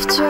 After.